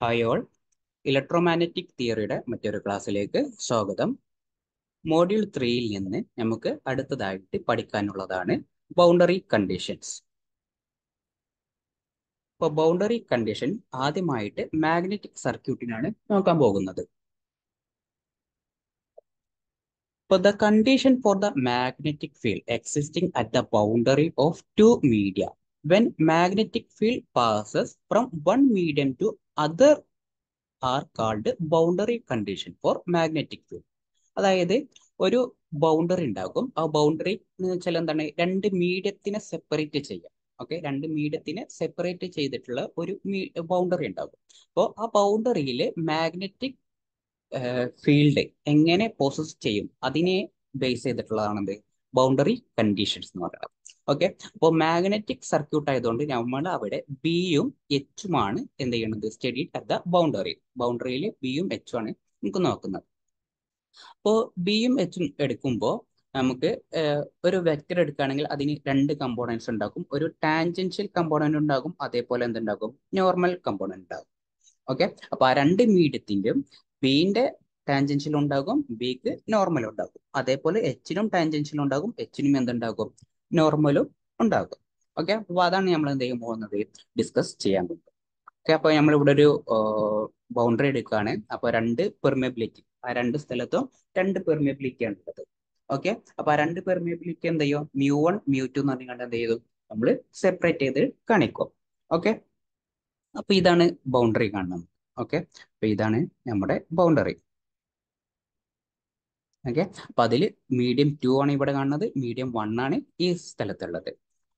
Hi all electromagnetic തിയറിയുടെ മറ്റൊരു ക്ലാസ്സിലേക്ക് സ്വാഗതം. മോഡ്യൂൾ ത്രീയിൽ നിന്ന് നമുക്ക് അടുത്തതായിട്ട് പഠിക്കാനുള്ളതാണ് ബൗണ്ടറി കണ്ടീഷൻസ് ഇപ്പോൾ ബൗണ്ടറി കണ്ടീഷൻ ആദ്യമായിട്ട് മാഗ്നറ്റിക് സർക്യൂട്ടിനാണ് നോക്കാൻ പോകുന്നത്. ഇപ്പോൾ the condition for the magnetic field existing at the boundary of two media when magnetic field passes from one medium to other are called boundary condition for magnetic field. അതായത് ഒരു boundary ഉണ്ടാകും. ആ boundary എന്ന് വെച്ചാൽ എന്താണ്? രണ്ട് മീഡിയത്തിനെ separate ചെയ്യാം. Okay രണ്ട് മീഡിയത്തിനെ സെപ്പറേറ്റ് ചെയ്തിട്ടുള്ള ഒരു ബൗണ്ടറി ഉണ്ടാകും. അപ്പോൾ ആ ബൗണ്ടറിയിൽ മാഗ്നറ്റിക് ഫീൽഡ് എങ്ങനെ പ്രോസസ് ചെയ്യും? അതിനെ ബേസ് ചെയ്തിട്ടുള്ളതാണെന്ത്? ബൗണ്ടറി കണ്ടീഷൻസ് എന്ന് പറയുന്നത്. ഓക്കെ അപ്പോൾ മാഗ്നറ്റിക് സർക്യൂട്ട് ആയതുകൊണ്ട് നമ്മൾ അവിടെ ബിയും ആണ് എന്ത് ചെയ്യുന്നത് സ്റ്റഡി അറ്റ് ദ ബൗണ്ടറി ബൗണ്ടറിയിൽ ബിയും എച്ചും ആണ് നമുക്ക് നോക്കുന്നത്. അപ്പോൾ ബിയും എച്ചും എടുക്കുമ്പോൾ നമുക്ക് ഒരു വെക്റ്റർ എടുക്കുകയാണെങ്കിൽ അതിന് രണ്ട് കമ്പോണൻസ് ഉണ്ടാകും. ഒരു ടാൻജൻഷ്യൽ കമ്പോണന്റ് ഉണ്ടാകും അതേപോലെ എന്തുണ്ടാകും നോർമൽ കമ്പോണന്റ് ഉണ്ടാകും. ഓക്കെ അപ്പൊ ആ രണ്ട് മീഡിയത്തിന്റെയും ബിന്റെ ടാൻജൻഷ്യൽ ഉണ്ടാകും ബിക്ക് നോർമൽ ഉണ്ടാകും. അതേപോലെ എച്ചിനും ടാൻജൻഷ്യൽ ഉണ്ടാകും എച്ചിനും എന്തുണ്ടാകും? നോർമലും ഉണ്ടാകും. ഓക്കെ? അപ്പോൾ അതാണ് നമ്മൾ എന്ത് ചെയ്യാൻ പോകുന്നത്? ഡിസ്കസ് ചെയ്യാൻ പോകുന്നത്. ഓക്കെ? അപ്പോൾ നമ്മൾ ഇവിടെ ഒരു ബൗണ്ടറി എടുക്കുകയാണ്. അപ്പോൾ രണ്ട് പെർമിയബിലിറ്റി ആ രണ്ട് സ്ഥലത്തും രണ്ട് പെർമിയബിലിറ്റി ആണ് ഉള്ളത്. ഓക്കെ? അപ്പോൾ ആ രണ്ട് പെർമിയബിലിറ്റി എന്ത് ചെയ്യും? മ്യൂ വൺ മ്യൂ ടു എന്ന് പറഞ്ഞാൽ എന്ത് ചെയ്തു നമ്മൾ സെപ്പറേറ്റ് ചെയ്ത് കാണിക്കും. ഓക്കെ? അപ്പോൾ ഇതാണ് ബൗണ്ടറി കാണുന്നത്. ഓക്കെ? അപ്പോൾ ഇതാണ് നമ്മുടെ ബൗണ്ടറി ഓക്കെ അപ്പൊ അതിൽ മീഡിയം ടു ആണ് ഇവിടെ കാണുന്നത് മീഡിയം വൺ ആണ് ഈ സ്ഥലത്തുള്ളത്.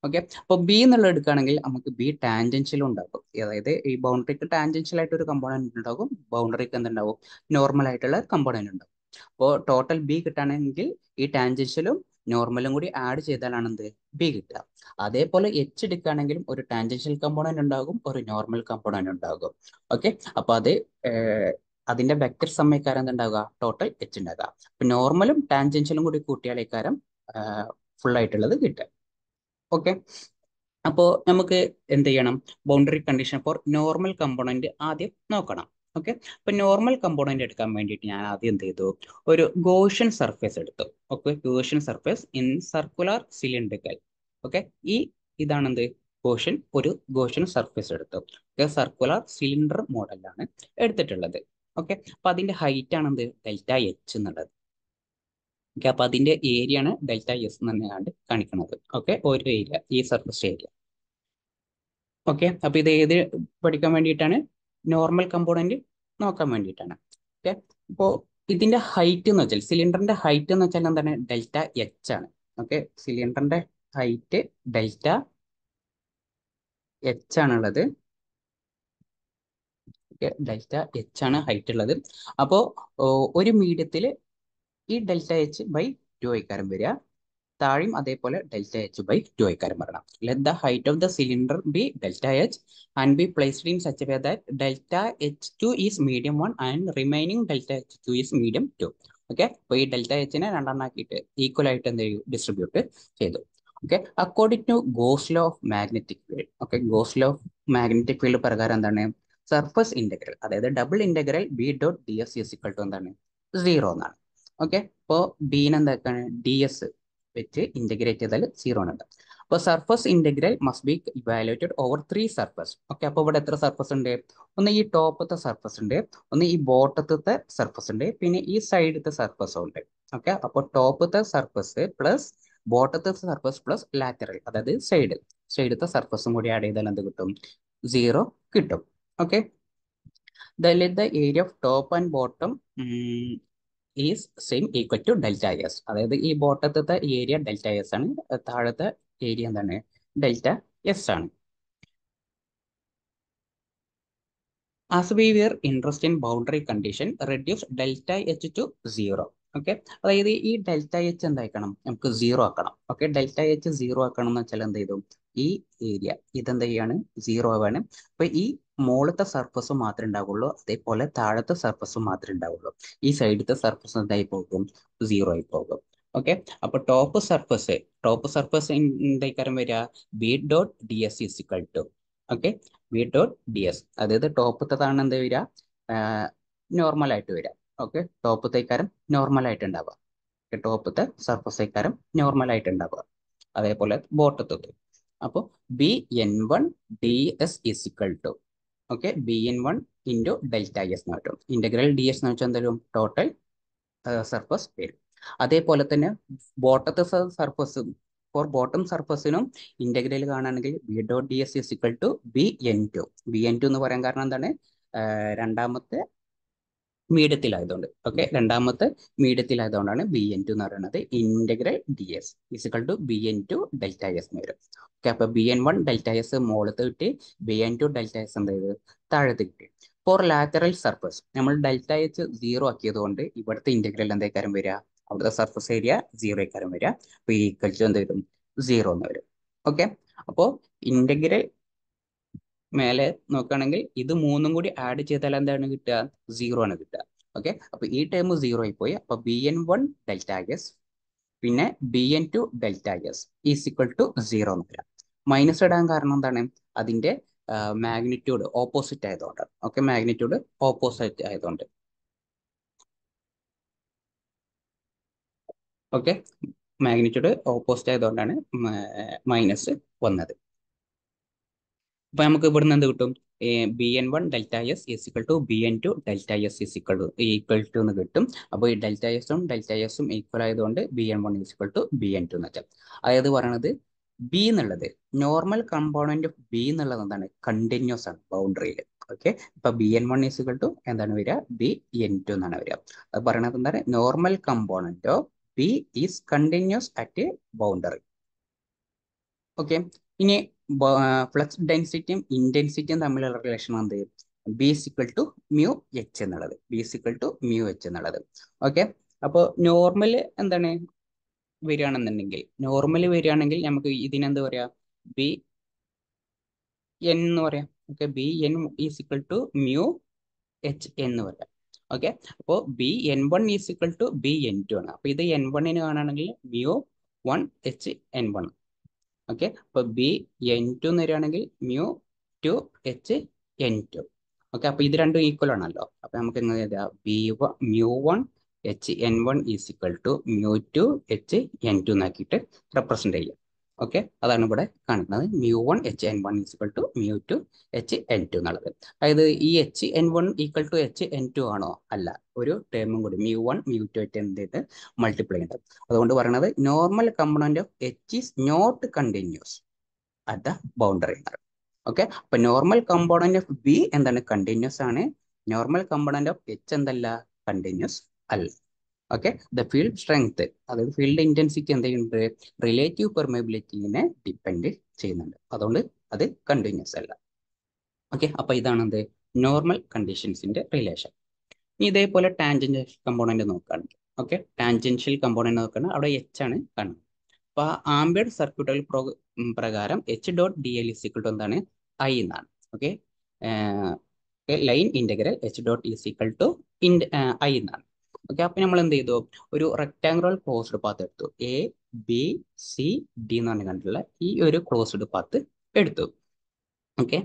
ഓക്കെ അപ്പൊ ബി എന്നുള്ള എടുക്കുകയാണെങ്കിൽ നമുക്ക് ബി ടാൻജൻഷ്യൽ ഉണ്ടാകും. അതായത് ഈ ബൗണ്ടറിക്ക് ടാൻജൻഷ്യൽ ആയിട്ട് ഒരു കമ്പോണന്റ് ഉണ്ടാകും ബൗണ്ടറിക്ക് എന്തുണ്ടാവും നോർമൽ ആയിട്ടുള്ള കമ്പോണന്റ് ഉണ്ടാകും. അപ്പോൾ ടോട്ടൽ ബി കിട്ടുകയാണെങ്കിൽ ഈ ടാൻജൻഷ്യലും നോർമലും കൂടി ആഡ് ചെയ്താലാണ് എന്ത്? ബി കിട്ടുക. അതേപോലെ എച്ച് എടുക്കുകയാണെങ്കിലും ഒരു ടാൻജൻഷ്യൽ കമ്പോണന്റ് ഉണ്ടാകും ഒരു നോർമൽ കമ്പോണന്റ് ഉണ്ടാകും. ഓക്കെ അപ്പൊ അത് അതിന്റെ വെക്ടർ സമയക്കാരം എന്തുണ്ടാവുക? ടോട്ടൽ എച്ച് ഉണ്ടാകുക അപ്പൊ നോർമലും ടാൻജൻഷ്യലും കൂടി കൂട്ടിയാലേക്കാരം ഫുൾ ആയിട്ടുള്ളത് കിട്ടുക. ഓക്കെ അപ്പോൾ നമുക്ക് എന്ത് ചെയ്യണം? Boundary condition for normal component ആദ്യം നോക്കണം. ഓക്കെ അപ്പൊ നോർമൽ കമ്പോണന്റ് എടുക്കാൻ വേണ്ടിയിട്ട് ഞാൻ ആദ്യം എന്ത് ചെയ്തു? ഒരു ഗോഷൻ സർഫേസ് എടുത്തു. Okay Gaussian surface in circular cylindrical okay ഈ ഇതാണെന്ത്? ഗോഷൻ ഒരു ഗോഷൻ സർഫേസ് എടുത്തു. സർക്കുലർ സിലിണ്ടർ മോഡലാണ് എടുത്തിട്ടുള്ളത്. ഓക്കെ അപ്പൊ അതിന്റെ ഹൈറ്റ് ആണ് എന്ത്? ഡെൽറ്റ എച്ച് എന്നുള്ളത്. ഓക്കെ അപ്പൊ അതിന്റെ ഏരിയ ആണ് ഡെൽറ്റ എസ് തന്നെയാണ് കാണിക്കുന്നത്. ഓക്കെ ഒരു ഏരിയ ഈ സർഫസ് ഏരിയ ഓക്കെ അപ്പൊ ഇത് ഏത് പഠിക്കാൻ വേണ്ടിയിട്ടാണ്? നോർമൽ കമ്പോണന്റ് നോക്കാൻ വേണ്ടിയിട്ടാണ്. ഓക്കെ അപ്പോൾ ഇതിന്റെ ഹൈറ്റ് എന്ന് വെച്ചാൽ സിലിണ്ടറിന്റെ ഹൈറ്റ് എന്ന് വെച്ചാൽ എന്താണ്? ഡെൽറ്റ എച്ച് ആണ്. ഓക്കെ സിലിണ്ടറിന്റെ ഹൈറ്റ് ഡെൽറ്റ എച്ച് ആണുള്ളത്. ഡെൽറ്റ എച്ച് ആണ് ഹൈറ്റ് ഉള്ളത്. അപ്പോൾ ഒരു മീഡിയത്തിൽ ഈ ഡെൽറ്റ എച്ച് ബൈ ടു ഐക്കാരം വരിക. താഴെയും അതേപോലെ ഡെൽറ്റ എച്ച് ബൈ ടു ഐക്കാരം വരണം. Let the height of the cylinder be delta H and be placed in such way that delta H two is medium one and remaining delta H two is medium two okay അപ്പോൾ ഈ delta എച്ചിനെ രണ്ടെണ്ണാക്കിയിട്ട് equal ആയിട്ട് എന്ത് ചെയ്യും? Distribute ചെയ്തു. Okay according to Gauss law of magnetic field okay Gauss law of magnetic field പ്രകാരം എന്താണ്? Surface integral അതായത് double integral B dot D S is equal to എന്താണ്? സീറോ എന്നാണ്. ഓക്കെ അപ്പോൾ ബീനെ എന്താക്കാണ്? ഡി എസ് വെച്ച് ഇന്റഗ്രേറ്റ് ചെയ്താൽ സീറോ ആണ് അപ്പോൾ surface integral must be evaluated over three surface okay അപ്പോൾ ഇവിടെ എത്ര സർഫസ് ഉണ്ട്? ഒന്ന് ഈ ടോപ്പത്തെ സർഫസ് ഉണ്ട് ഒന്ന് ഈ ബോട്ടത്തെ സർഫസ് ഉണ്ട് പിന്നെ ഈ സൈഡത്തെ സർഫസും ഉണ്ട്. ഓക്കെ അപ്പോൾ ടോപ്പത്തെ സർഫസ് പ്ലസ് ബോട്ടത്തെ സർഫസ് പ്ലസ് ലാറ്ററൽ അതായത് സൈഡ് സൈഡത്തെ സർഫസും കൂടി ആഡ് ചെയ്താൽ എന്ത് കിട്ടും? സീറോ കിട്ടും. Okay let the area of top and is same equal to delta s. അതായത് ഈ ബോട്ടത്തെ ഏരിയ ഡെൽറ്റ എസ് ആണ് താഴത്തെ ഏരിയ എന്താണ്? ഡെൽറ്റ എസ് ആണ്. As we we're interested in boundary condition reduce delta H to zero okay അതായത് ഈ delta H എന്താക്കണം നമുക്ക് zero ആക്കണം. ഓക്കെ ഡെൽറ്റ എച്ച് സീറോ ആക്കണം എന്ന് വെച്ചാൽ എന്ത് ചെയ്തു? ഈ ഏരിയ ഇതെന്ത് ചെയ്യാണ്? സീറോ ആവാണ്. അപ്പൊ ഈ മുകളത്തെ സർഫസ് മാത്രമേ ഉണ്ടാവുള്ളൂ. അതേപോലെ താഴത്തെ സർഫസും മാത്രമേ ഉണ്ടാവുള്ളൂ. ഈ സൈഡത്തെ സർഫസ് എന്തായി പോകും? സീറോ ആയി പോകും. ഓക്കെ അപ്പൊ ടോപ്പ് സർഫസ് ടോപ്പ് സർഫസ് എന്തായിക്കാരം വരിക? B dot D S is equal to okay B dot D S അതായത് ടോപ്പത്തതാണ് എന്ത് വരിക? നോർമൽ ആയിട്ട് വരിക. ഓക്കെ ടോപ്പത്തേക്കാരം നോർമൽ ആയിട്ട് ഉണ്ടാവുക. ടോപ്പത്തെ സർഫസേക്കാരം നോർമൽ ആയിട്ട് ഉണ്ടാവുക. അതേപോലെ ബോട്ടത്തത് അപ്പോൾ B N one D S is equal to okay B N one into delta S എന്ന് കിട്ടും ഇന്റഗ്രൽ ഡി എസ് എന്ന് വെച്ചാൽ എന്തായാലും ടോട്ടൽ സർഫസ് വരും. അതേപോലെ തന്നെ ബോട്ടത്തെ സർഫസും ഫോർ ബോട്ടം സർഫസിനും ഇന്റഗ്രൽ കാണുകയാണെങ്കിൽ B dot D S is equal to B N two B N two എന്ന് പറയാൻ കാരണം എന്താണ്? രണ്ടാമത്തെ മീഡിയത്തിലായതുകൊണ്ട്. ഓക്കെ രണ്ടാമത്തെ മീഡിയത്തിലായതുകൊണ്ടാണ് ബി എൻ ടു എന്ന് പറയുന്നത് integral D S is equal to B N two delta S എന്ന് വരും. ഓക്കെ അപ്പൊ B N one delta S മുകളത്ത് കിട്ടി B N two delta S എന്ത് ചെയ്ത്? താഴത്ത് കിട്ടി. ഫോർ ലാറ്ററൽ സർഫസ് നമ്മൾ ഡെൽറ്റ എച്ച് സീറോ ആക്കിയത് കൊണ്ട് ഇവിടുത്തെ ഇന്റഗ്രൽ എന്തേക്കാരം വരിക? അവിടുത്തെ സർഫസ് ഏരിയ സീറോ ആക്കാരം വരിക. അപ്പൊ ഈക്വൽ ടു എന്ത് വരും? സീറോ എന്ന് വരും. ഓക്കെ അപ്പോൾ ഇന്റഗ്രൽ മേലെ നോക്കുകയാണെങ്കിൽ ഇത് മൂന്നും കൂടി ആഡ് ചെയ്താൽ എന്താണ് കിട്ടുക? സീറോ ആണ് കിട്ടുക. ഓക്കെ അപ്പൊ ഈ ടേം സീറോ ആയി പോയി. അപ്പൊ B N one delta S പിന്നെ B N two delta S is equal to zero എന്ന് വരാം. മൈനസ് ഇടാൻ കാരണം എന്താണ്? അതിന്റെ മാഗ്നിറ്റ്യൂഡ് ഓപ്പോസിറ്റ് ആയതുകൊണ്ട്. ഓക്കെ മാഗ്നിറ്റ്യൂഡ് ഓപ്പോസിറ്റ് ആയതുകൊണ്ട്. ഓക്കെ മാഗ്നിറ്റ്യൂഡ് ഓപ്പോസിറ്റ് ആയതുകൊണ്ടാണ് മൈനസ് വന്നത്. അപ്പൊ നമുക്ക് ഇവിടുന്ന് എന്ത് കിട്ടും? B N one delta S equal to B N two delta S equal to equal to എന്ന് കിട്ടും. അപ്പോൾ ഈ ഡെൽറ്റ എസും ഡെൽറ്റ എസും ഈക്വൽ ആയതുകൊണ്ട് B N one equal to B N two എന്ന് വെച്ചാൽ. അതായത് പറയണത് ബി എന്നുള്ളത് നോർമൽ കമ്പോണന്റ് ഓഫ് ബി എന്നുള്ളത് എന്താണ്? കണ്ടിന്യൂസ് ആണ് ബൗണ്ടറിയിൽ ഓക്കെ ഇപ്പൊ B N one equal to എന്താണ് വരിക? ബി എൻ ടു എന്നാണ് വരിക. അത് പറയണത് എന്താണ്? Normal component of B is continuous at boundary okay ഇനി ഫ്ലക്സ് ഡെൻസിറ്റിയും ഇന്റൻസിറ്റിയും തമ്മിലുള്ള റിലേഷൻ എന്ത് B is equal to mu H എന്നുള്ളത്. B is equal to mu H എന്നുള്ളത്. ഓക്കെ അപ്പോൾ നോർമൽ എന്താണ് വരികയാണെന്നുണ്ടെങ്കിൽ നോർമൽ വരികയാണെങ്കിൽ നമുക്ക് ഇതിനെന്താ പറയാ? ബി എൻ എന്ന് പറയാം. Okay B N is equal to mu H എന്ന് പറയാം. ഓക്കെ അപ്പോൾ B N one is equal to B N two ആണ്. അപ്പോൾ ഇത് എൻ വണ്ണിന് കാണുകയാണെങ്കിൽ mu one H N one okay അപ്പോൾ ബി എൻ ടു എന്ന് വരികയാണെങ്കിൽ mu two H N two okay അപ്പോൾ ഇത് രണ്ടും ഈക്വൽ ആണല്ലോ. അപ്പോൾ നമുക്ക് എങ്ങനെ എഴുതാം? B one mu one H N one is equal to mu two H N two എന്നാക്കിയിട്ട് represent ചെയ്യാം. ഓക്കെ അതാണ് ഇവിടെ കാണിക്കുന്നത് mu one H N one is equal to mu two H N two എന്നുള്ളത്. അതായത് ഈ H N one equal to H N two ആണോ? അല്ല ഒരു ടേമും കൂടി mu one mu two H എന്ത് ചെയ്ത് മൾട്ടിപ്ലൈ ഉണ്ട് അതുകൊണ്ട് പറയുന്നത് normal component of H is not continuous at the boundary എന്നാണ് ഓക്കെ അപ്പൊ നോർമൽ കമ്പോണന്റ് ഓഫ് ബി എന്താണ്? കണ്ടിന്യൂസ് ആണ്. നോർമൽ കമ്പോണന്റ് ഓഫ് എച്ച് എന്തല്ല? കണ്ടിന്യൂസ് അല്ല. ഓക്കെ ദ ഫീൽഡ് സ്ട്രെങ്ത് അതായത് ഫീൽഡ് ഇന്റൻസിറ്റി എന്ത് ചെയ്യുന്നുണ്ട് റിലേറ്റീവ് പെർമേബിലിറ്റിനെ ഡിപ്പെൻഡ് ചെയ്യുന്നുണ്ട്. അതുകൊണ്ട് അത് കണ്ടിന്യൂസ് അല്ല. ഓക്കെ അപ്പൊ ഇതാണ് എന്ത്? നോർമൽ കണ്ടീഷൻസിന്റെ റിലേഷൻ ഇനി ഇതേപോലെ ടാൻജൻഷ്യൽ കമ്പോണന്റ് നോക്കുകയാണെങ്കിൽ. ഓക്കെ ടാൻജൻഷ്യൽ കമ്പോണന്റ് നോക്കുകയാണെങ്കിൽ അവിടെ എച്ച് ആണ് കാണുന്നത്. അപ്പൊ ആംബിയഡ് സർക്യൂട്ടുകൾ പ്രോ പ്രകാരം H dot D L is equal to എന്താണ്? ഐ എന്നാണ്. Okay line integral H dot is equal to in I എന്നാണ്. ഓക്കെ അപ്പൊ നമ്മൾ എന്ത് ചെയ്തു? ഒരു റെക്ടാങ്കുലർ ക്ലോസ്ഡ് പാത്ത് എടുത്തു. എ ബി സി ഡി എന്ന് പറഞ്ഞ കണ്ടിട്ടുള്ള ഈ ഒരു ക്ലോസ്ഡ് പാത്ത് എടുത്തു. Okay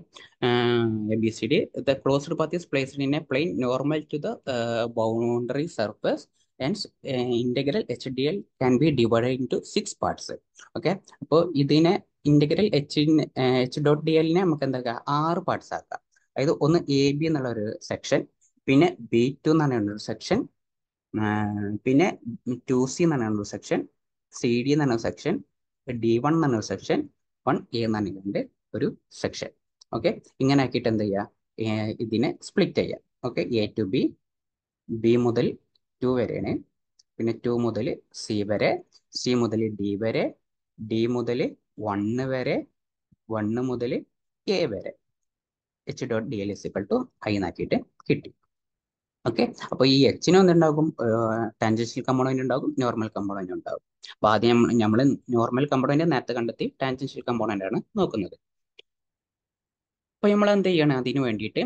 B C D the closed path is placed in a plane normal to the boundary surface and surface. H D L can be divide in two six parts okay അപ്പോൾ ഇതിനെ integral H H dot D എല്ലിനെ നമുക്ക് എന്താക്കാം ആറ് parts ആക്കാം അതായത് ഒന്ന് A B എന്നുള്ള ഒരു section പിന്നെ ബി ടു എന്ന് പറഞ്ഞ ഒരു സെക്ഷൻ പിന്നെ ടു സി എന്ന് ഒരു സെക്ഷൻ സി ഡി എന്ന് പറഞ്ഞ സെക്ഷൻ ഡി വൺ എന്ന് പറഞ്ഞ സെക്ഷൻ വൺ എ എന്ന് പറഞ്ഞിട്ടുണ്ട് ഒരു സെക്ഷൻ ഓക്കെ ഇങ്ങനെ ആക്കിയിട്ട് എന്ത് ചെയ്യുക ഇതിനെ സ്പ്ലിറ്റ് ചെയ്യുക okay A to B B മുതൽ ടു വരെയാണ്. പിന്നെ ടു മുതൽ സി വരെ സി മുതൽ ഡി വരെ ഡി മുതൽ വണ്ണ് വരെ വണ്ണ് മുതൽ എ വരെ. H dot D L is equal to I എന്നാക്കിയിട്ട് കിട്ടി. ഓക്കെ? അപ്പോൾ ഈ എച്ചിന് എന്തുണ്ടാകും? ടാൻജൻഷ്യൽ കമ്പോണന്റ് ഉണ്ടാകും നോർമൽ കമ്പോണന്റ് ഉണ്ടാകും. അപ്പോൾ ആദ്യം നമ്മൾ നോർമൽ കമ്പോണന്റ് നേരത്തെ കണ്ടെത്തി ടാൻജൻഷ്യൽ കമ്പോണന്റ് ആണ് നോക്കുന്നത്. അപ്പോൾ നമ്മൾ എന്ത് ചെയ്യണം അതിന് വേണ്ടിയിട്ട്?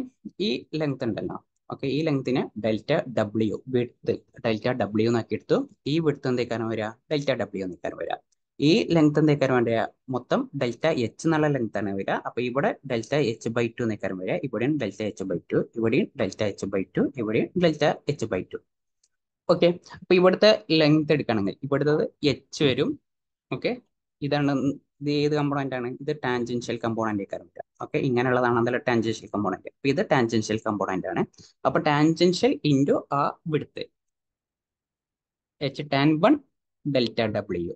ഈ ലെങ്ത് ഉണ്ടല്ലോ. ഓക്കെ ഈ ലെങ്തിനെ delta W width delta W എന്നാക്കി എടുത്തു. ഈ വിഡ്ത്ത് എന്തേക്കാനും വരിക ഡെൽറ്റ ഡബ്ല്യു എന്നേക്കാനും വരിക ഈ ലെങ്ത് എന്തേക്കാരം വേണ്ട? മൊത്തം ഡെൽറ്റ എച്ച് എന്നുള്ള ലെങ്ത് ആണ് വരിക. അപ്പൊ ഇവിടെ ഡെൽറ്റ എച്ച് ബൈ ടു എന്നേക്കാരം വരിക. ഇവിടെയും ഡെൽറ്റ എച്ച് ബൈ ടു ഇവിടെയും ഡെൽറ്റ എച്ച് ബൈ ടു ഇവിടെയും delta H by two okay അപ്പൊ ഇവിടുത്തെ ലെങ്ത് എടുക്കണമെങ്കിൽ ഇവിടുത്തെ എച്ച് വരും. ഓക്കെ ഇതാണ് ഇത് ഏത് കമ്പോണന്റ് ആണ്? ഇത് ടാൻജൻഷ്യൽ കമ്പോണന്റ് കറണ്ട് ഓക്കെ ഇങ്ങനെയുള്ളതാണ് അതിൽ ടാൻജൻഷ്യൽ കമ്പോണന്റ് അപ്പൊ ഇത് ടാൻജൻഷ്യൽ കമ്പോണന്റ് ആണ്. അപ്പൊ ടാൻജൻഷ്യൽ ഇന്റു ആ വിടുത്ത് H tan one delta W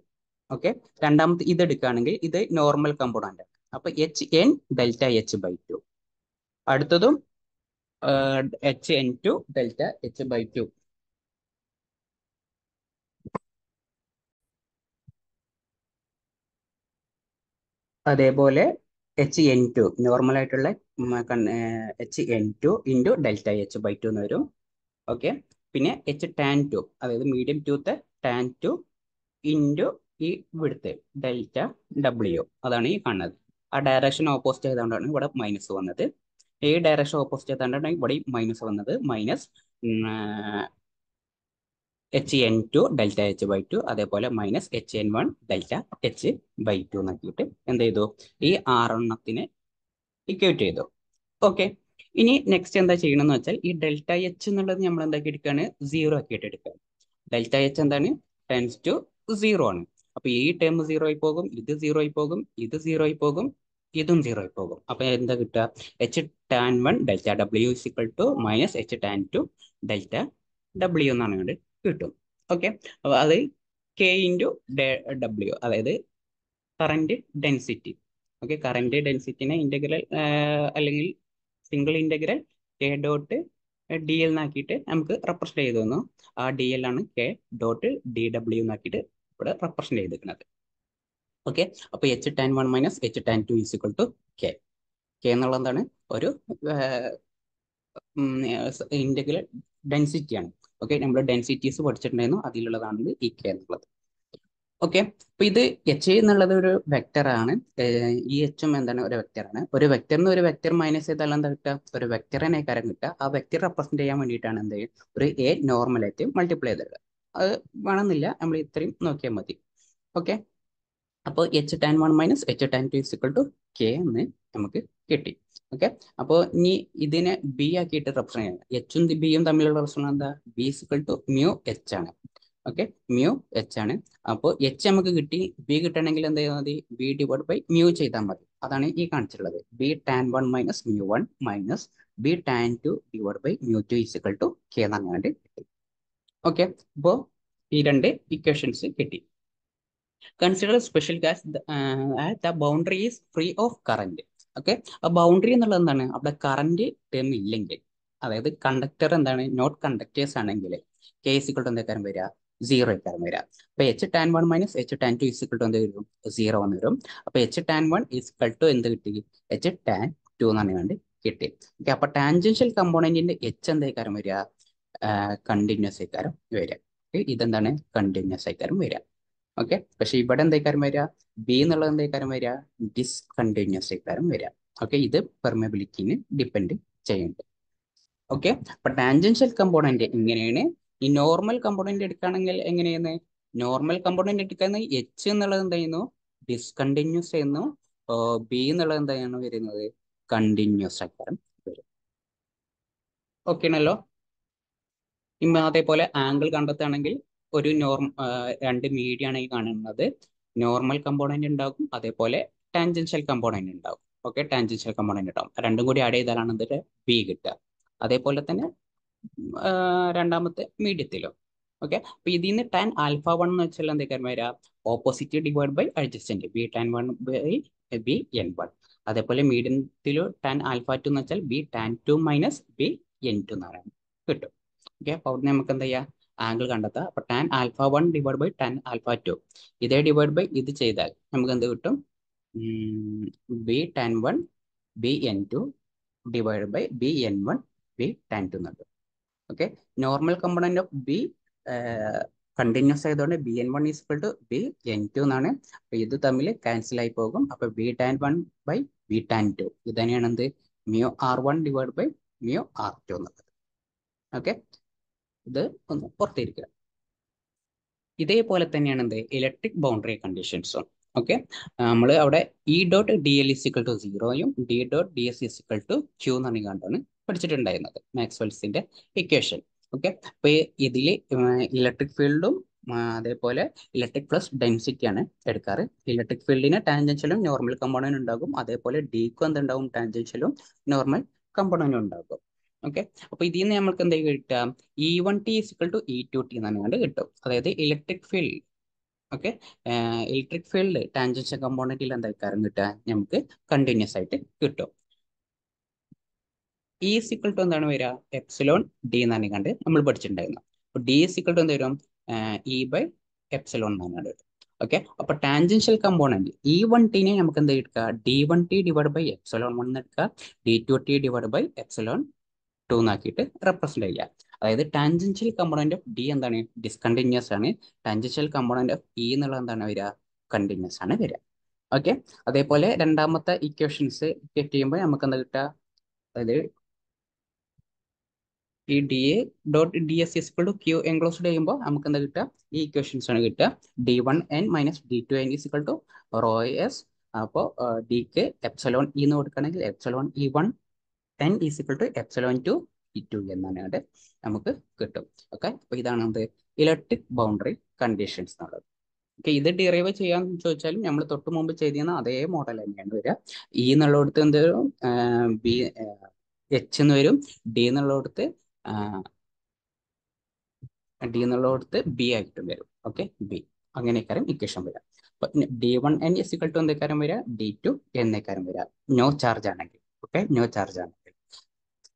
okay രണ്ടാമത്തെ ഇത് എടുക്കുകയാണെങ്കിൽ ഇത് നോർമൽ കമ്പോണന്റ് ആണ്. അപ്പൊ H N delta H by two അടുത്തതും H N two delta H by two അതേപോലെ എച്ച് എൻ ടു നോർമൽ ആയിട്ടുള്ള H N two into delta H by two എന്ന് വരും. ഓക്കെ പിന്നെ എച്ച് ടാൻ ടു അതായത് medium ടൂത്ത് ടാൻ ടു ഇന്റു ഈ ഇവിടുത്തെ ഡെൽറ്റ ഡബ്ല്യു അതാണ് ഈ കാണുന്നത്. ആ ഡയറക്ഷൻ ഓപ്പോസിറ്റ് ആയതുകൊണ്ടാണ് ഇവിടെ മൈനസ് വന്നത്. ഈ ഡയറക്ഷൻ ഓപ്പോസിറ്റ് ആയതുകൊണ്ടാണ് ഇവിടെ മൈനസ് വന്നത്. Minus H N two delta H by two അതേപോലെ minus H N one delta H by two നോക്കിയിട്ട് എന്ത് ചെയ്തു? ഈ ആറെണ്ണത്തിനെ ഇക്വേറ്റ് ചെയ്തു. ഓക്കെ ഇനി നെക്സ്റ്റ് എന്താ ചെയ്യണമെന്ന് വെച്ചാൽ ഈ ഡെൽറ്റ എച്ച് എന്നുള്ളത് നമ്മൾ എന്താക്കി എടുക്കുകയാണ് സീറോ ആക്കിയിട്ട് എടുക്കുക ഡെൽറ്റ എച്ച് എന്താണ്? ടെൻസ് ടു സീറോ ആണ്. അപ്പൊ ഈ ടേം സീറോ ആയി പോകും ഇത് സീറോ ആയി പോകും ഇത് സീറോ ആയി പോകും ഇതും സീറോ ആയി പോകും. അപ്പൊ എന്താ കിട്ടുക? H tan one delta W is equal to minus H tan two delta W എന്നാണ് കണ്ട് കിട്ടും. ഓക്കെ അപ്പൊ അത് കെ ഇന്റു ഡബ്ല്യു അതായത് കറന്റ് ഡെൻസിറ്റി ഓക്കെ കറന്റ് ഡെൻസിറ്റിനെ ഇന്റഗ്രൽ അല്ലെങ്കിൽ single integral K dot D L എന്നാക്കിയിട്ട് നമുക്ക് റെപ്രസെന്റ് ചെയ്തു തന്നു. ആ ഡി എൽ ആണ് കെ ഡോട്ട് ഡി ഡബ്ല്യു എന്നാക്കിയിട്ട് ഇവിടെ റെപ്രസെന്റ് ചെയ്തിരിക്കുന്നത് ഓക്കെ അപ്പൊ H tan one minus H tan two is is equal to K K എന്നുള്ള എന്താണ്? ഒരു ഇന്റഗ്രൽ ഡെൻസിറ്റി ആണ്. ഓക്കെ നമ്മൾ ഡെൻസിറ്റീസ് പഠിച്ചിട്ടുണ്ടായിരുന്നു. അതിലുള്ളതാണ് ഈ കെ എന്നുള്ളത്. ഓക്കെ അപ്പൊ ഇത് എച്ച് എന്നുള്ളത് ഒരു വെക്ടറാണ് ഈ എച്ചും എന്താണ്? ഒരു വെക്ടറാണ് ഒരു വെക്ടറിന് ഒരു വെക്ടർ മൈനസ് ചെയ്താൽ എന്താ കിട്ടുക? ഒരു വെക്ടറിനെ കാര്യം കിട്ടുക. ആ വെക്ടർ റെപ്രസെന്റ് ചെയ്യാൻ വേണ്ടിയിട്ടാണ് എന്ത് ഒരു എ നോർമലായിട്ട് മൾട്ടിപ്ലൈ ചെയ്തിടുക അത് വേണമെന്നില്ല. നമ്മൾ ഇത്രയും നോക്കിയാൽ മതി. ഓക്കെ അപ്പോൾ H tan one minus H tan two is equal to K എന്ന് നമുക്ക് കിട്ടി. ഓക്കെ അപ്പോൾ ഇനി ഇതിനെ ബി ആക്കിയിട്ട് റെപ്രസെന്റ് ചെയ്യണം എച്ചും ബിയും തമ്മിലുള്ള പ്രശ്നം എന്താ? B is equal to mu H ആണ്. ഓക്കെ മ്യൂ എച്ച് ആണ്. അപ്പോൾ എച്ച് നമുക്ക് കിട്ടി. ബി കിട്ടണമെങ്കിൽ എന്ത് ചെയ്താൽ മതി? ബി ഡിവൈഡ് ബൈ മ്യൂ ചെയ്താൽ മതി. അതാണ് ഈ കാണിച്ചിട്ടുള്ളത്. B tan one minus mu one minus B tan two divide by mu two is equal to K എന്നങ്ങാണ്ട് കിട്ടി. ഓക്കെ അപ്പോൾ ഈ രണ്ട് ഇക്വേഷൻസ് കിട്ടി. Consider special case the boundary is free of current okay ആ ബൗണ്ടറി എന്നുള്ളത് എന്താണ്? അവിടെ current term ഇല്ലെങ്കിൽ അതായത് കണ്ടക്ടർ എന്താണ്? നോട്ട് കണ്ടക്ടേഴ്സ് ആണെങ്കിൽ കെ ഇസിക്വൾ ടു എന്താ കാര്യം വരിക സീറോ ആയിക്കാരം വരിക അപ്പൊ H tan one minus H tan two is equal to എന്ത് വരും? സീറോ എന്ന് വരും. അപ്പൊ H tan one is equal to എന്ത് കിട്ടി? എച്ച് ടാൻ ടു എന്നാണ് വേണ്ടി കിട്ടി ഓക്കെ അപ്പൊ ടാൻജൻഷ്യൽ കമ്പോണന്റിന്റെ എച്ച് എന്തേക്കാരം വരിക കണ്ടിന്യൂസ് ആയിക്കാരം വരിക ഇതെന്താണ്? കണ്ടിന്യൂസ് ആയിക്കാരം വരിക ഓക്കെ? പക്ഷെ ഇവിടെ എന്തായിക്കാരം വരിക ബി എന്നുള്ളത് എന്തായിക്കാരം വരിക ഡിസ്കണ്ടിന്യൂസ് ആയിക്കാരം വരിക ഓക്കെ? ഇത് പെർമബിലിറ്റിന് ഡിപ്പെൻഡ് ചെയ്യുന്നുണ്ട്. ഓക്കെ? അപ്പൊ ടാൻജൻഷ്യൽ കമ്പോണന്റ് എങ്ങനെയാണ്? ഈ നോർമൽ കമ്പോണന്റ് എടുക്കുകയാണെങ്കിൽ എങ്ങനെയാണ്? നോർമൽ കമ്പോണന്റ് എടുക്കുന്ന എച്ച് എന്നുള്ളത് എന്ത് ചെയ്യുന്നു ഡിസ്കണ്ടിന്യൂസ് ചെയ്യുന്നു ബി എന്നുള്ളത് എന്താണ് വരുന്നത്? കണ്ടിന്യൂസ് ആക്കാരം വരും. ഓക്കെ ആണല്ലോ അതേപോലെ ആംഗിൾ കണ്ടെത്തുകയാണെങ്കിൽ ഒരു നോർമ രണ്ട് മീഡിയ ആണ് ഈ കാണുന്നത്. നോർമൽ കമ്പോണന്റ് ഉണ്ടാകും അതേപോലെ ടാൻജൻഷ്യൽ കമ്പോണന്റ് ഉണ്ടാകും. ഓക്കെ ടാൻജൻഷ്യൽ കമ്പോണന്റ് ഉണ്ടാകും. രണ്ടും കൂടി ആഡ് ചെയ്താലാണ് ഇതിന്റെ ബി കിട്ടുക. അതേപോലെ തന്നെ രണ്ടാമത്തെ മീഡിയത്തിലും ഓക്കെ അപ്പൊ ഇതിൽ നിന്ന് ടാൻ ആൽഫ വൺ എന്ന് വെച്ചാൽ എന്തൊക്കെയാണ് വരിക? Opposite divide by adjacent B tan one by B N one അതേപോലെ മീഡിയത്തിലോ ടാൻ ആൽഫ ടു എന്ന് വെച്ചാൽ B tan two minus B N two എന്ന് പറയാൻ കിട്ടും. ഓക്കെ അപ്പൊ അവിടെ നമുക്ക് എന്താ ചെയ്യുക ആംഗിൾ കണ്ടെത്താം. അപ്പൊ tan alpha one divide by tan alpha two ഇതേ ഡിവൈഡ് ബൈ ഇത് ചെയ്താൽ നമുക്ക് എന്ത് കിട്ടും? B tan one B N two divide by B N one B tan two എന്നുണ്ട് okay normal component of B continuous ആയതുകൊണ്ട് B N one is equal to B N two എന്നാണ്. അപ്പൊ ഇത് തമ്മിൽ ക്യാൻസൽ ആയി പോകും. അപ്പൊ B tan one by B tan two ഇത് തന്നെയാണ് എന്ത്? Mu R one divide by mu R two എന്നുള്ളത് ഓക്കെ ഇത് ഒന്ന് പുറത്തിരിക്കുക. ഇതേപോലെ തന്നെയാണ് എന്ത്? ഇലക്ട്രിക് ബൗണ്ടറി കണ്ടീഷൻസും ഓക്കെ നമ്മൾ അവിടെ E dot D L is equal to സീറോയും D dot D S is equal to Q എന്ന് പറഞ്ഞുകൊണ്ടാണ് പഠിച്ചിട്ടുണ്ടായിരുന്നത്. മാക്സ്വെൽസിന്റെ ഇക്വേഷൻ ഓക്കെ അപ്പൊ ഇതിൽ ഇലക്ട്രിക് ഫീൽഡും അതേപോലെ ഇലക്ട്രിക് പ്ലസ് ഡെൻസിറ്റി ആണ് എടുക്കാറ്. ഇലക്ട്രിക് ഫീൽഡിന് ടാൻജൻഷ്യലും നോർമൽ കമ്പോണൻ ഉണ്ടാകും. അതേപോലെ ഡിക്കും എന്തുണ്ടാവും? ടാൻജൻഷ്യലും നോർമൽ കമ്പോണൻ ഉണ്ടാകും. ഓക്കെ അപ്പൊ ഇതിൽ നിന്ന് നമുക്ക് എന്താ കിട്ടുക? E one T is equal to E two T എന്നാണ് കിട്ടും അതായത് electric field okay electric field tangential കമ്പോണന്റിൽ എന്തായിക്കാരം കിട്ടുക? നമുക്ക് കണ്ടിന്യൂസ് ആയിട്ട് കിട്ടും. ഇ സിക്കൾ ടു എന്താണ് വരിക? എപ്സിലോൺ ഡി എന്നാണ് കണ്ട് നമ്മൾ പഠിച്ചിട്ടുണ്ടായിരുന്നു അപ്പൊ ഡി സിക്കൾ ടു എന്ത് വരും? ഇ ബൈ എപ്സിലോൺ എന്നാണ് വരും ഓക്കെ അപ്പൊ ടാൻജൻഷ്യൽ കമ്പോണന്റ് ഇ വൺ ടീനെ നമുക്ക് എന്ത് എടുക്കുക D one T divide by epsilon one എടുക്കുക. D two T divide by epsilon two എന്നാക്കിയിട്ട് represent ചെയ്യുക അതായത് ടാൻജൻഷ്യൽ കമ്പോണന്റ് ഓഫ് ഡി എന്താണ്? ഡിസ്കണ്ടിന്യൂസ് ആണ്. ടാൻജൻഷ്യൽ കമ്പോണന്റ് ഓഫ് ഇ എന്നുള്ളത് എന്താണ് വരിക? കണ്ടിന്യൂസ് ആണ് വരിക. ഓക്കെ അതേപോലെ രണ്ടാമത്തെ ഇക്വേഷൻസ് ചെക്ക് ചെയ്യുമ്പോൾ നമുക്ക് എന്താ കിട്ടുക? അതായത് ഈ D A dot D S is to Q enclosed ചെയ്യുമ്പോൾ നമുക്ക് എന്താ കിട്ടുക? ഈ ഇക്വേഷൻസ് ആണ് കിട്ടുക. D one N minus D two N is equal to rho S അപ്പോൾ കെ എപ്സലോൺ ഇ എന്ന് കൊടുക്കുകയാണെങ്കിൽ epsilon E one N equal to epsilon two E two എന്നാണ് നമുക്ക് കിട്ടും. ഓക്കെ? അപ്പോൾ ഇതാണ് എന്ത്? ഇലക്ട്രിക് ബൗണ്ടറി കണ്ടീഷൻസ് എന്നുള്ളത്. ഓക്കെ ഇത് ഡിറൈവ് ചെയ്യാന്ന് ചോദിച്ചാലും നമ്മൾ തൊട്ട് മുമ്പ് ചെയ്തിരുന്ന അതേ മോഡൽ തന്നെയാണ് വരിക. ഇ എന്നുള്ളിടത്ത് എന്ത് വരും? ബി എച്ച് എന്ന് വരും. ഡി എന്നുള്ളിടത്ത് ഡി എന്നുള്ളിടത്ത് ബി ആയിട്ടും വരും. ഓക്കെ? ബി. അങ്ങനെക്കാരം ഇക്വേഷൻ വരിക. അപ്പൊ D one N is equal to എന്തേക്കാരം വരിക? ഡി ടു എന്നേക്കാരം വരിക. നോ ചാർജ് ആണെങ്കിൽ. ഓക്കെ? നോ ചാർജ് ആണെങ്കിൽ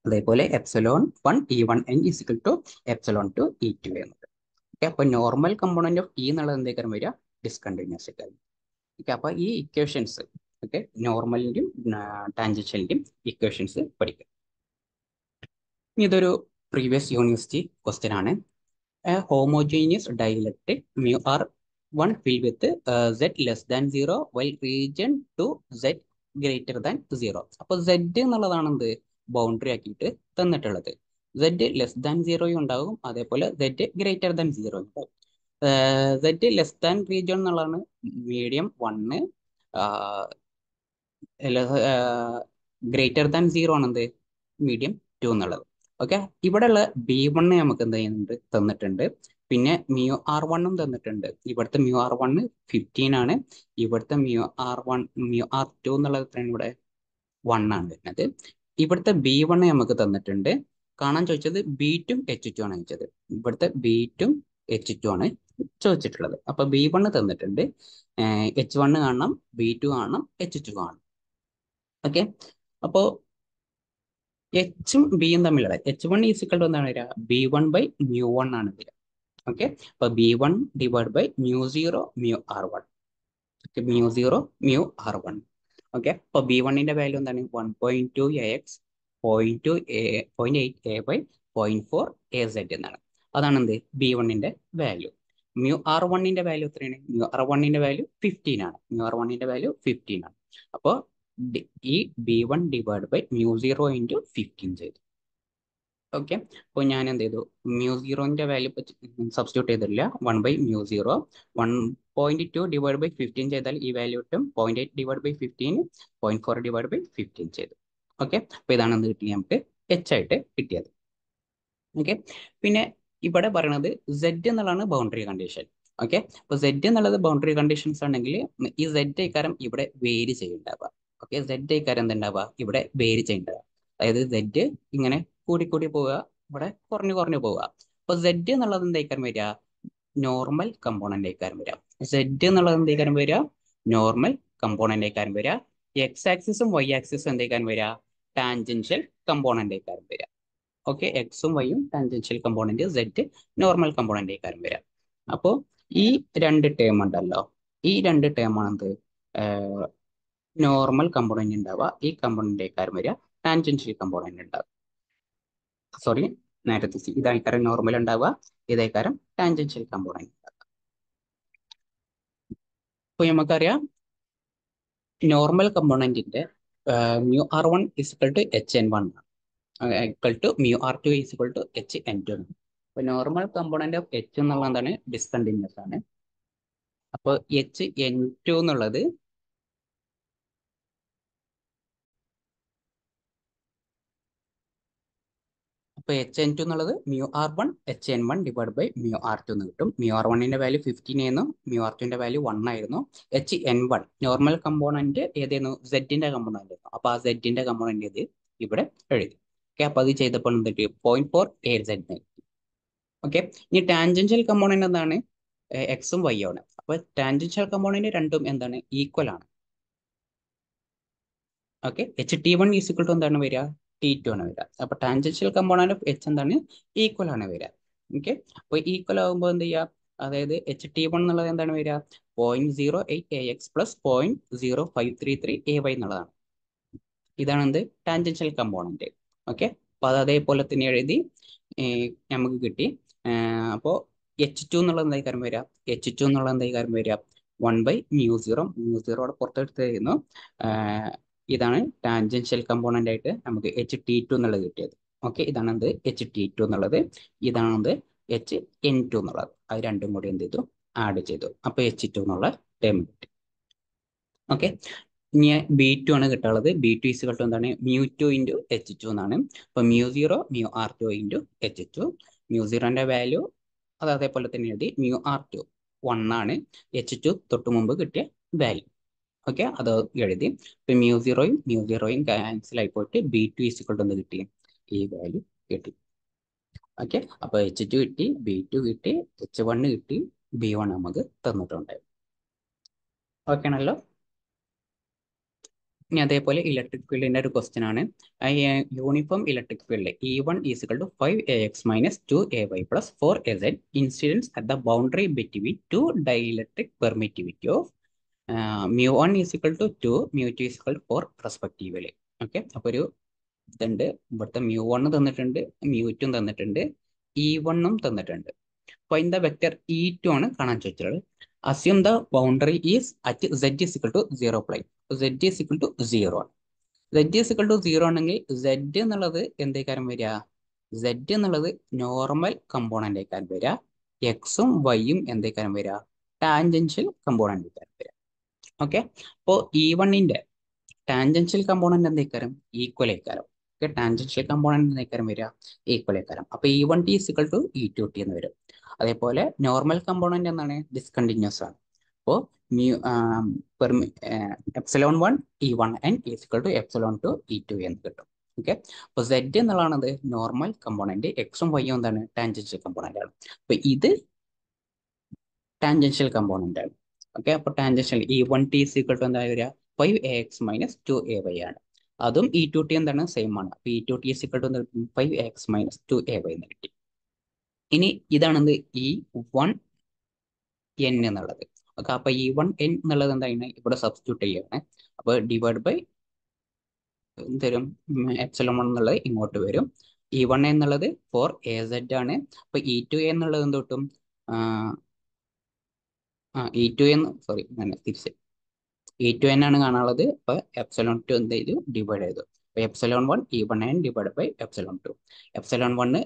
അതേപോലെ epsilon one E one N is equal to epsilon two E two എന്നത്. ഓക്കെ അപ്പൊ നോർമൽ കമ്പോണന്റ് ഓഫ് ഇ എന്നുള്ളത് എന്തേക്കാരം വരിക? ഡിസ്കണ്ടിന്യൂസ് ആയിരിക്കും ഓക്കെ അപ്പൊ ഈ ഇക്വേഷൻസ് ഓക്കെ നോർമലിന്റെയും ടാൻജൻഷ്യലിന്റെയും ഇക്വേഷൻസ് പഠിക്കുക ഇതൊരു പ്രീവിയസ് യൂണിവേഴ്സിറ്റി ക്വസ്റ്റ്യൻ ആണ്. Homogeneous dielectric mu R one fill with Z less than zero well region two Z greater than zero അപ്പൊ സെഡ് എന്നുള്ളതാണ് എന്ത് ബൗണ്ടറി ആക്കിയിട്ട് തന്നിട്ടുള്ളത്. സെഡ് ലെസ് ദാൻ സീറോയും ഉണ്ടാകും അതേപോലെ സെഡ് ഗ്രേറ്റർ ദാൻ സീറോ ഉണ്ടാകും സെഡ് ലെസ് ദാൻ റീജിയൺ എന്നുള്ളതാണ് medium one greater than zero ആണ് എന്ത് മീഡിയം ടു എന്നുള്ളത്. ഓക്കെ ഇവിടെയുള്ള ബി വണ്ണ് നമുക്ക് എന്ത് ചെയ്യുന്നുണ്ട്? തന്നിട്ടുണ്ട്. പിന്നെ മ്യൂ ആർ വണ്ണും തന്നിട്ടുണ്ട്. ഇവിടുത്തെ മ്യൂ ആർ വണ്ണ് ഫിഫ്റ്റീൻ ആണ്. ഇവിടുത്തെ mu R one mu R two എന്നുള്ളത് ഇവിടെ? വൺ ആണ് വരുന്നത്. ഇവിടുത്തെ ബി വൺ നമുക്ക് തന്നിട്ടുണ്ട്. കാണാൻ ചോദിച്ചത് ബി ടും എച്ച് ടു ആണ് ചോദിച്ചത്. ഇവിടുത്തെ ബി ടും എച്ച് ടു ആണ് ചോദിച്ചിട്ടുള്ളത്. അപ്പൊ ബി വണ് തന്നിട്ടുണ്ട്. എച്ച് വണ് കാണണം ബി ടു കാണണം എച്ച് ടു കാണണം. ഓക്കെ അപ്പോ എച്ചും ബിയും തമ്മിലുള്ള എച്ച് വൺ ഈസിക്കൾ എന്താണ് വരിക? B one by mu one ആണ് വരിക. ഓക്കെ അപ്പൊ B one divide by mu zero mu R one mu zero mu R one okay അപ്പോൾ ബി വണ്ണിന്റെ വാല്യൂ എന്താണ്? One point two A X point two A point eight A by point four A Z എന്നാണ്. അതാണ് എന്ത്? B വണ്ണിന്റെ value mu R വണ്ണിന്റെ value എത്രയാണ്? Mu R വണ്ണിന്റെ വാല്യൂ ഫിഫ്റ്റീൻ ആണ്. മ്യൂ ആർ വണ്ണിന്റെ വാല്യൂ ഫിഫ്റ്റീൻ ആണ്. അപ്പോൾ ഈ B one divide by mu zero into fifteen ചെയ്തു ഓക്കെ അപ്പോൾ ഞാൻ എന്ത് ചെയ്തു മ്യൂ സീറോന്റെ വാല്യൂ സബ്സ്റ്റിറ്റ്യൂട്ട് ചെയ്തില്ല one by mu zero one point two divide by fifteen ചെയ്താൽ ഈ വാല്യൂ കിട്ടും. Point eight divide by fifteen point four divide by fifteen ചെയ്തു. ഓക്കെ അപ്പോൾ ഇതാണ് എന്ത് കിട്ടിയത് നമുക്ക്? എച്ച് ആയിട്ട് കിട്ടിയത്. ഓക്കെ പിന്നെ ഇവിടെ പറയണത് സെഡ് എന്നുള്ളതാണ് ബൗണ്ടറി കണ്ടീഷൻ ഓക്കെ അപ്പോൾ സെഡ് എന്നുള്ളത് ബൗണ്ടറി കണ്ടീഷൻസ് ആണെങ്കിൽ ഈ സെഡ് ഇക്കാരം ഇവിടെ വേരി ചെയ്യുന്നുണ്ടാവുക ഓക്കെ സെഡ് ഇക്കാരം എന്തുണ്ടാവുക? ഇവിടെ വേരി ചെയ്യുന്നുണ്ടാവുക അതായത് സെഡ് ഇങ്ങനെ കൂടി കൂടി പോവുക. ഇവിടെ കുറഞ്ഞു കുറഞ്ഞു പോവുക. അപ്പൊ സെഡ് എന്നുള്ളത് എന്തായിക്കാരം വരിക? നോർമൽ കമ്പോണന്റ് ആയിക്കാരം വരിക. സെഡ് എന്നുള്ളത് എന്തായിക്കാരം വരിക? നോർമൽ കമ്പോണന്റ് ആയിക്കാരം വരിക. എക്സ് ആക്സിസും വൈ ആക്സിസും എന്തായിക്കാരം വരിക? ടാൻജൻഷ്യൽ കമ്പോണന്റ് ആയിക്കാരം വരിക. ഓക്കെ എക്സും വൈയും tangential component Z normal component ആയിക്കാരം വരിക. അപ്പോൾ ഈ രണ്ട് ടേം ഉണ്ടല്ലോ. ഈ രണ്ട് ടേം ആണ് എന്ത്? നോർമൽ കമ്പോണന്റ് ഉണ്ടാവുക. ഈ കമ്പോണന്റ് ആയിക്കാരം വരിക. ടാൻജൻഷ്യൽ കമ്പോണന്റ് ഉണ്ടാവുക. സോറി നേരത്തെ ഇതായിക്കാരം നോർമൽ ഉണ്ടാവുക. ഇതായിക്കാരം ടാൻജൻഷ്യൽ ഉണ്ടാവുക അപ്പൊ നമുക്കറിയാം normal കമ്പോണന്റിന്റെ mu R one is equal to H N one equal to mu R two is equal to H N two അപ്പൊ നോർമൽ കമ്പോണന്റ് ഓഫ് എച്ച് എന്നുള്ള എന്താണ്? ഡിസ്കണ്ടിന്യൂസ് ആണ്. അപ്പോൾ എച്ച് എൻ ടു എന്നുള്ളത് അപ്പോൾ എച്ച് എൻ ടു എന്നുള്ളത് mu R one H N one divide by mu R two എന്ന് കിട്ടും. മ്യൂ ആർ വണ്ണിന്റെ വാല്യൂ ഫിഫ്റ്റീൻ ആയിരുന്നു. മ്യൂ ആർ ടുവിന്റെ വാല്യൂ വൺ ആയിരുന്നു. H N one normal component ഏതായിരുന്നു? സെഡിന്റെ കമ്പോണന്റ് ആയിരുന്നു. അപ്പോൾ ആ സെഡിന്റെ കമ്പോണന്റ് ഇത് ഇവിടെ എഴുതി. ഓക്കെ അപ്പോൾ അത് ചെയ്തപ്പോൾ എന്തിട്ട് point four A Z okay ഇനി ടാൻജൻഷ്യൽ കമ്പോണന്റ് എന്താണ്? എക്സും വൈ ആണ്. അപ്പോൾ ടാൻജൻഷ്യൽ കമ്പോണന്റ് രണ്ടും എന്താണ്? ഈക്വൽ ആണ്. Okay H T one is equal to എന്താണ് വരിക? ടി ടു ആണ് വരിക. അപ്പൊ ടാൻജൻഷ്യൽ കമ്പോണന്റ് ഓഫ് എച്ച് എന്താണ്? ഈക്വൽ ആണ് വരിക. ഓക്കെ അപ്പോൾ ഈക്വൽ ആകുമ്പോൾ എന്ത് ചെയ്യുക അതായത് എച്ച് ടി വൺ എന്നുള്ളത് എന്താണ് വരിക? Point zero eight A X plus point zero five three three A Y എന്നുള്ളതാണ്. ഇതാണ് എന്ത്? ടാൻജൻഷ്യൽ കമ്പോണന്റ് ഓക്കെ അപ്പോൾ അത് അതേപോലെ തന്നെ എഴുതി നമുക്ക് കിട്ടി. അപ്പോൾ എച്ച് ടു എന്നുള്ളത് എന്തായി കാര്യം വരിക? എച്ച് ടു എന്നുള്ളത് എന്തായി കാര്യം വരിക? One by mu zero mu zero അവിടെ പുറത്തെടുത്തായിരുന്നു ഇതാണ് ടാൻജൻഷ്യൽ കമ്പോണന്റ് ആയിട്ട് നമുക്ക് എച്ച് ടി ടു എന്നുള്ളത് കിട്ടിയത്. ഓക്കെ ഇതാണ് എന്ത്? എച്ച് ടി ടു എന്നുള്ളത്. ഇതാണ് എന്ത്? എച്ച് എൻ ടു എന്നുള്ളത്. അത് രണ്ടും കൂടി എന്ത് ചെയ്തു? ആഡ് ചെയ്തു. അപ്പോൾ എച്ച് ടു എന്നുള്ള ടേം കിട്ടി. ഓക്കെ ഇനി ബി ടു ആണ് കിട്ടാനുള്ളത്. ബി ടു ഈസ് കിട്ടും എന്താണ്? Mu two into H two എന്നാണ്. അപ്പോൾ mu zero mu R two into H two mu സീറോന്റെ value അത് അതേപോലെ തന്നെ എഴുതി മ്യൂ ആർ ടു വൺ ആണ്. എച്ച് ടു തൊട്ട് മുമ്പ് കിട്ടിയ വാല്യൂ ഓക്കെ അത് എഴുതി. ഇപ്പൊ മ്യൂ സീറോയും മ്യൂ സീറോയും ക്യാൻസൽ ആയി പോയിട്ട് ബി ടു ഈസിക്വൾ എന്ത് കിട്ടി. ഈ വാല്യൂ കിട്ടി. ഓക്കെ അപ്പൊ എച്ച് ടു കിട്ടി ബി ടു കിട്ടി എച്ച് വണ് കിട്ടി ബി വൺ നമുക്ക് തന്നിട്ടുണ്ട് ഓക്കെ ആണല്ലോ? ഇനി അതേപോലെ ഇലക്ട്രിക് ഫീൽഡിന്റെ ഒരു ക്വസ്റ്റ്യൻ ആണ്. Uniform electric field E one is equal to five A X minus two A Y plus four A Z incidence at the boundary between two dielectric permittivity of mu one is equal to two mu two is equal to four respectively okay അപ്പോൾ ഒരു ഇതുണ്ട്. ഇവിടുത്തെ mu one തന്നിട്ടുണ്ട് mu two തന്നിട്ടുണ്ട് E വണ്ണും തന്നിട്ടുണ്ട്. അപ്പോൾ in the vector E two ആണ് കാണാൻ ചോദിച്ചിട്ടുള്ളത് assume the boundary is at Z is equal to zero plane Z is equal to zero ആണ്. Z is equal to zero ആണെങ്കിൽ സെഡ് എന്നുള്ളത് എന്തേക്കാരം വരിക? സെഡ് എന്നുള്ളത് നോർമൽ കമ്പോണന്റ് ആയിക്കാരം വരിക. എക്സും വൈയും എന്തേക്കാരം വരിക? ടാൻജൻഷ്യൽ കമ്പോണന്റ് ആയിക്കാരം വരിക. ഓക്കെ അപ്പോൾ ഇ വണ്ണിന്റെ ടാൻജൻഷ്യൽ കമ്പോണന്റ് എന്തേക്കാരം? ഈക്വൽ ആയിക്കാരം. ഓക്കെ ടാൻജൻഷ്യൽ കമ്പോണന്റ് എന്തേക്കാരം വരിക? ഈക്വൽ ആയിക്കാരം. അപ്പോൾ E one T is equal to E two T എന്ന് വരും. അതേപോലെ നോർമൽ കമ്പോണന്റ് എന്താണ്? ഡിസ്കണ്ടിന്യൂസ് ആണ്. അപ്പോൾ epsilon one E one and is equal to epsilon two E two എന്ന് കിട്ടും. ഓക്കെ അപ്പോൾ സെഡ് എന്നുള്ളതാണത് നോർമൽ കമ്പോണന്റ് എക്സും വൈയും എന്താണ്? ടാൻജൻഷ്യൽ കമ്പോണന്റ് ആണ്. അപ്പോൾ ഇത് ടാൻജൻഷ്യൽ കമ്പോണന്റ് ആണ്. ഓക്കെ അപ്പോൾ tangential E one T equal to എന്താ വരിക? Five A X minus two A Y ആണ്. അതും ഇ ടു ടി എന്താണ്? സെയിം ആണ്. അപ്പോൾ E two T equal to five A X minus two A Y എന്ന് കിട്ടി. ഇനി ഇതാണെന്ത്? ഇ വൺ എൻ എന്നുള്ളത്. ഓക്കെ അപ്പോൾ ഇ വൺ എൻ എന്നുള്ളത് എന്താണ് ഇവിടെ സബ്സ്റ്റിറ്റ്യൂട്ട് ചെയ്യാണ് അപ്പോൾ ഡിവൈഡ് ബൈ തരും എപ്സലോൺ വൺ എന്നുള്ളത് ഇങ്ങോട്ട് വരും. ഇ വൺ എന്നുള്ളത് ഫോർ എ സെഡ് ആണ്. അപ്പോൾ ഇ ടു എന്നുള്ളത് എന്ത് കിട്ടും? ആ ഇ ടു എന്ന് സോറി തിരിച്ച്. ഇ ടു എൻ ആണ് കാണാനുള്ളത്. അപ്പോൾ എപ്സലോൺ ടു എന്ത് ചെയ്തു? ഡിവൈഡ് ചെയ്തു. അപ്പോൾ epsilon one E one N divide by epsilon two epsilon one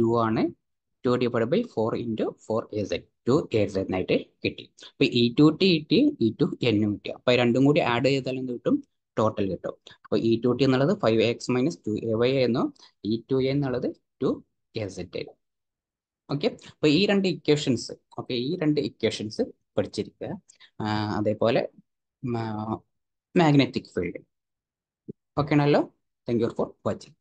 two ആണ്. Two divide by four into four A Z two A Z എന്നായിട്ട് കിട്ടി. അപ്പൊ ഇ ടു ടി കിട്ടി ഇ ടു എന്നും കിട്ടി. അപ്പൊ രണ്ടും കൂടി ആഡ് ചെയ്താൽ എന്ത് കിട്ടും? ടോട്ടൽ കിട്ടും. അപ്പൊ ഇ ടു ടി എന്നുള്ളത് five X minus two A Y ആയിരുന്നു. ഇ ടു എ എന്നുള്ളത് ടു എ സെഡ് ആയിരുന്നു. ഓക്കെ അപ്പൊ ഈ രണ്ട് ഇക്വേഷൻസ് ഓക്കെ ഈ രണ്ട് ഇക്വേഷൻസ് പഠിച്ചിരിക്കുക. അതേപോലെ മാഗ്നറ്റിക് ഫീൽഡ് ഓക്കെ ആണല്ലോ? Thank you for watching